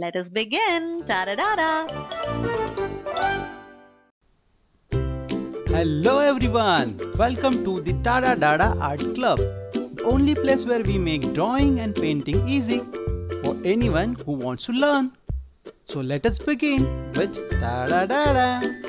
Let us begin. Ta da da da. Hello everyone, welcome to the Tada Dada Art Club, the only place where we make drawing and painting easy for anyone who wants to learn. So let us begin with Tada Dada.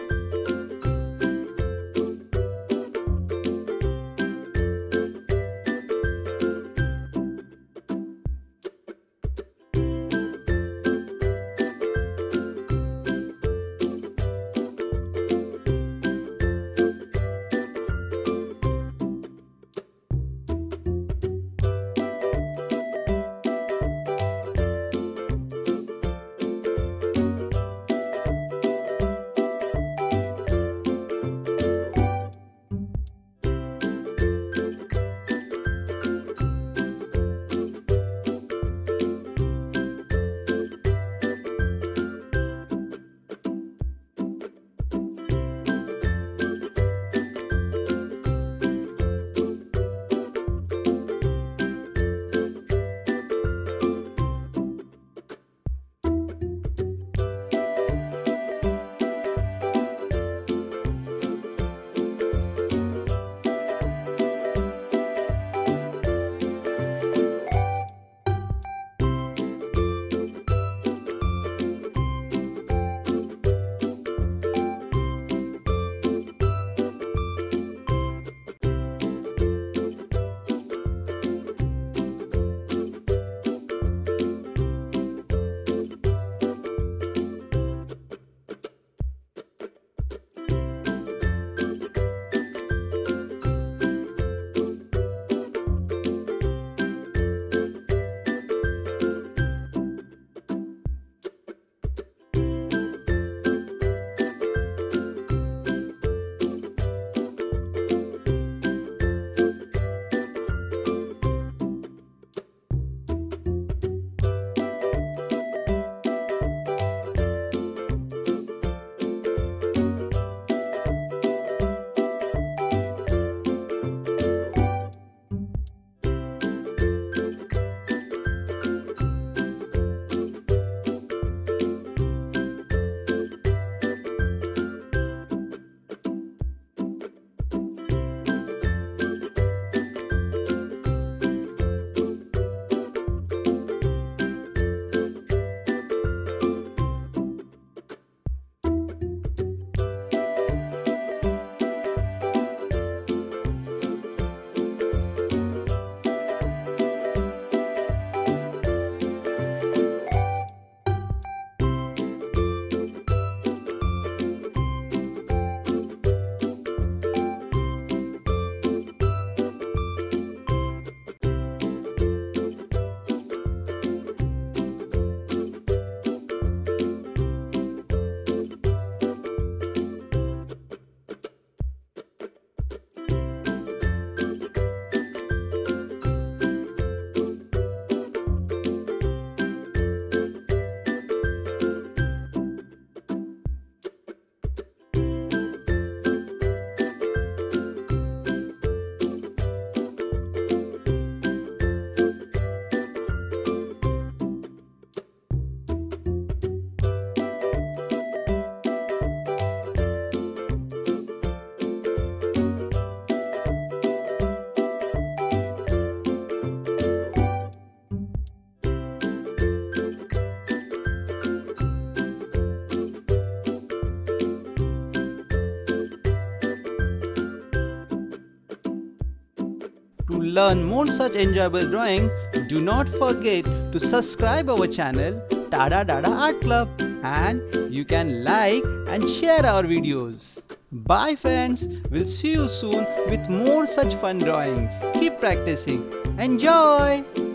Learn more such enjoyable drawing, do not forget to subscribe our channel Tada Dada Art Club and you can like and share our videos. Bye friends, we'll see you soon with more such fun drawings. Keep practicing. Enjoy!